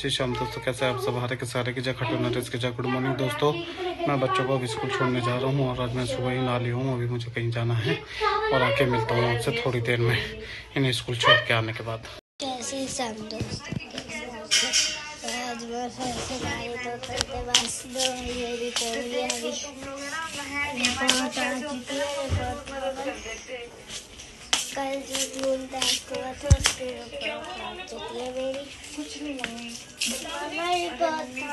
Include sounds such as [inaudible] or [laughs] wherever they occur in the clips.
जी शाम दोस्तों, कैसे आप सब हारे के सारे की जय खटू नरेश के जय गुड मॉर्निंग दोस्तों। मैं बच्चों को अभी स्कूल छोड़ने जा रहा हूँ और आज मैं सुबह ही नाली हूँ, अभी मुझे कहीं जाना है और आके मिलता हूँ आपसे थोड़ी देर में, इन्हें स्कूल छोड़ के आने के बाद। कैसे तो है बहुत कल जो हुआ था उसके ऊपर आ चुकी है मेरी कुछ नहीं हमारी बहुत जो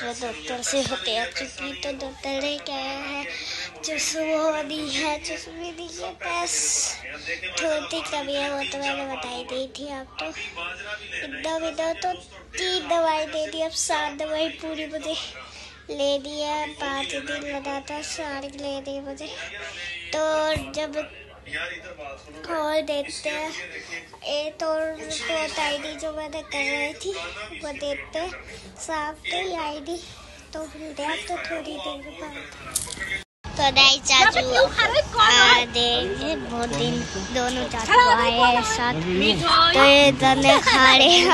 कर डॉक्टर से होते आ चुकी तो डॉक्टर ने क्या है चुस्मो दी है चुस्मी दी है, बस। थोड़ी कमी है, वो तो मैंने बताई दी थी आप तो इधर इधर तो तीन दवाई दे दी, अब सात दवाई पूरी मुझे ले दी है, पाँच दिन लगा था सारी ले दी मुझे। तो जब और देखते हैं। ए तो रिपोर्ट आई डी जो मैंने कर रही थी वो देखते साफ़ तो ही आई डी तो मिलते हैं तो थोड़ी देर बाद। तो दाई चाचू देंगे बहुत दिन दोनों चाचू आए हैं साथ तो ये दोनों खा रहे हैं।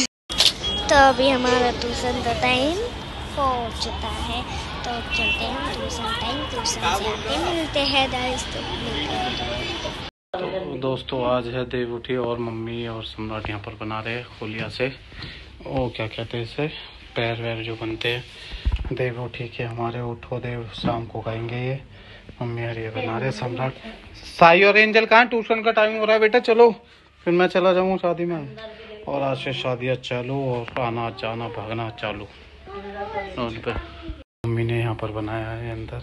[laughs] [laughs] तो अभी हमारा ट्यूशन का टाइम। चुका है। तो चलते हैं ट्यूशन टाइम ट्यूशन से आके मिलते हैं गाइस तो मिलते तो दोस्तों, आज है देव उठी और मम्मी और सम्राट यहाँ पर बना रहे हैं खोलिया से। वो क्या कहते हैं इसे? पैर वैर जो बनते हैं। देव उठी के हमारे उठो देव, शाम को खाएँगे ये। मम्मी और ये बना रहे सम्राट। साई और एंजल कहाँ ट्यूशन का टाइम हो रहा है बेटा, चलो। फिर मैं चला जाऊँ शादी में। और आज से शादियाँ चालू और आना, जाना, भागना चालू। रोड पे मम्मी ने यहाँ पर बनाया है अंदर।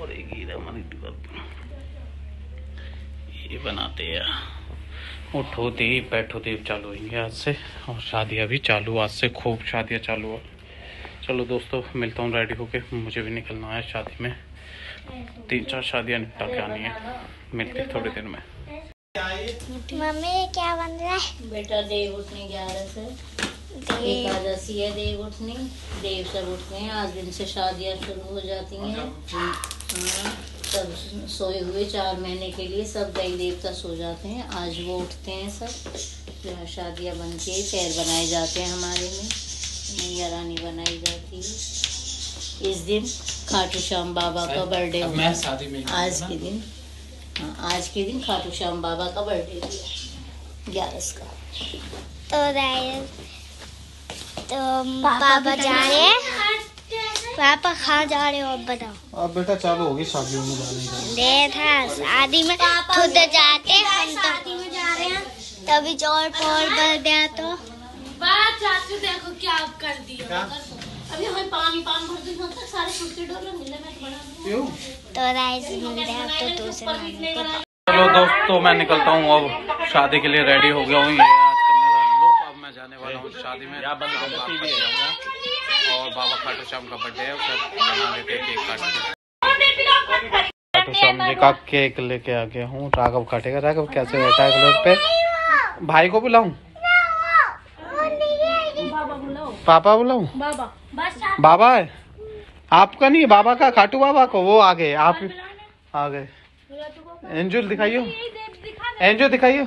और एक हीरा हमारी दीवार पर ये बनाते हैं। उठो देव बैठो देव चालू होंगे आज से। और शादियाँ भी चालू, आज से खूब शादियाँ चालू हो चलो दोस्तों, मिलता हूँ रेडी होके। मुझे भी निकलना है शादी में। तीन चार शादियाँ निपटा के आनी है मिलती थोड़ी देर में। मम्मी क्या बन रहा है? बेटा देव उठने ग्यारह से। एकादशी है देव उठनी। देव सब उठते हैं। आज दिन से शादियाँ शुरू हो जाती हैं। हाँ, सब सोए हुए चार महीने के लिए सब देवी देवता सो जाते हैं। आज वो उठते हैं सब। जो है शादियाँ बनती है पैर बनाए जाते हैं हमारे में। मैया रानी बनाई जाती है। इस दिन खाटू श्याम बाबा का बर्थडे आज के दिन। हाँ आज के दिन खाटू श्याम बाबा का बर्थडे भी है। ग्यारह का। तो तो पापा जा रहे हैं। पापा कहाँ जा रहे हो अब बताओ। अब बेटा चालू होगी शादियों में जाने का। देखा शादी में खुद जाते हम तो शादी में जा रहे हैं। तभी चौर पोर बढ़ गया तो। बात चाचू देखो क्या आप कर दिया। अभी हमें पानी पानी भर दी तक सारे छुट्टी डोल मिले मैं बड़ा तो राइस हैं तो दूसरे। चलो दोस्तों मैं निकलता हूँ अब। शादी के लिए रेडी हो गया हूँ ये आज का मेरा लुक अब मैं जाने वाला हूँ शादी में। और बाबा खाटू श्याम का बर्थडे है बना लेते केक काट खाटू श्याम जी का केक लेके आ गया हूँ। राघव काटेगा राघव कैसे रहता है कलर पे? भाई को बुलाऊं? पापा बुलाऊं बाबा बाबा है? आपका नहीं बाबा का खाटू बाबा को वो आ गए। आप आ गए। एंजुल दिखाइयो। एंजुल दिखाइयो।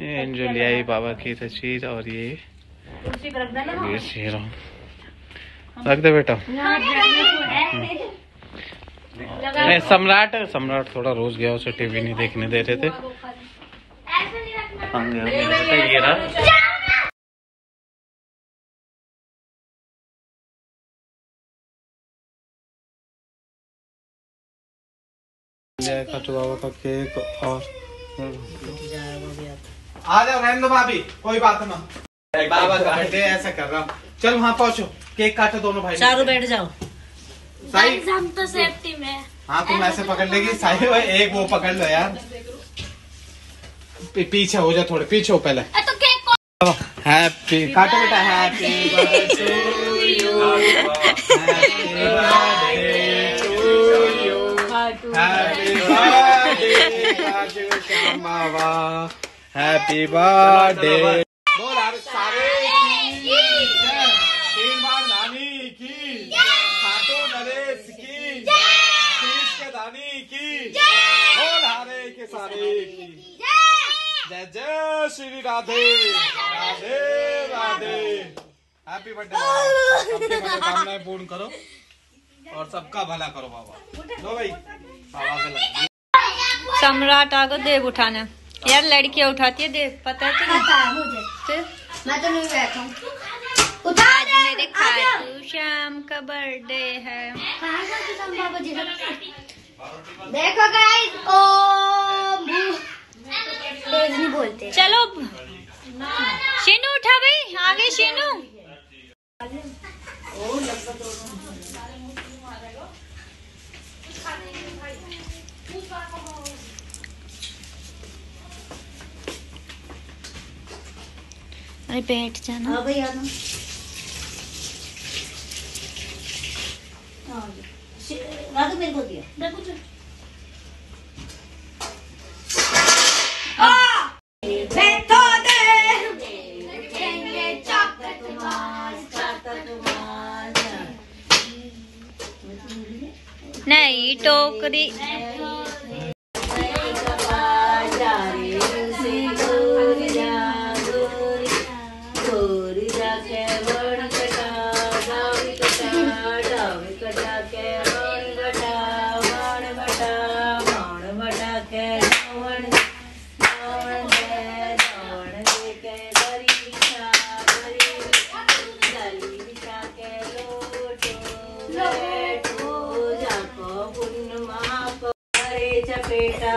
ये एंजुल यही बाबा की तस्वीर और ये ये रख दे बेटा। नहीं, सम्राट सम्राट थोड़ा रोज गया उसे टीवी नहीं देखने दे रहे थे। हाँ, ये रहा। जय खाटू बाबा का केक और आ जाओ रहने दो भाभी कोई बात ना। बर्थडे ऐसा कर रहा हूँ। चल वहाँ पहुँचो केक काटो दोनों भाई। चारों बैठ जाओ। साई हम तो सेफ्टी में हाँ। तुम ऐसे पकड़ लेगी। साई भाई एक वो पकड़ लो यार। पीछे हो जा थोड़े पीछे हो पहले। तो केक को हैप्पी काटो बेटा happy birthday to you happy happy birthday Baba happy birthday बोल अरे सारे की तीन बार नानी की। खाटू नरेश की। शीश के दानी की। बोल हारे के सारे की। जय जय श्री राधे। राधे राधे। हैप्पी बर्थडे सबके मनोकामनाएँ पूर्ण करो और सबका भला करो बाबा लो भाई बाबा सम्राट आगो देव उठाना। यार लड़कियाँ उठाती है देव पता है तुझे पता है मुझे। फिर? मैं तो नहीं बैठा उठा आज मेरे खाटू श्याम का बर्थडे है। देखो गाइस नहीं बोलते। चलो शीनू उठा भाई आगे शीनू। अरे बैठ जाना। हाँ भैया ना हाँ राधू मेरे को दिया। चौकट नहीं टोकरी। चपेटा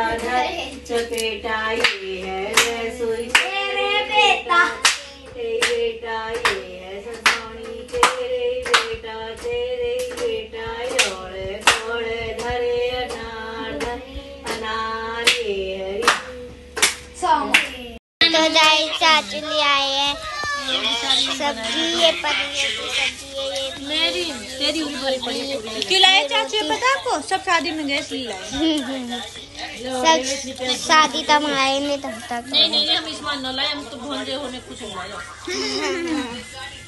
चपेटा ये है रसोई तेरे बेटा। तेरे बेटा ये है ससुरानी तेरे बेटा तेरे बेटा योड़े कोड़े धरे अनार अनार ये है। तो दाई चाचू ले आए हैं। सब्ज़ी ये पनीर की सब्ज़ी है ये मेरी तेरी पड़ी क्यों लाए चाचू पता आपको? सब शादी में गए इसलिए लाए। [laughs] सब शादी तब आए नहीं तब तक। नहीं नहीं हम इस बार न लाए हम तो भोंजे होने कुछ लाए। [laughs]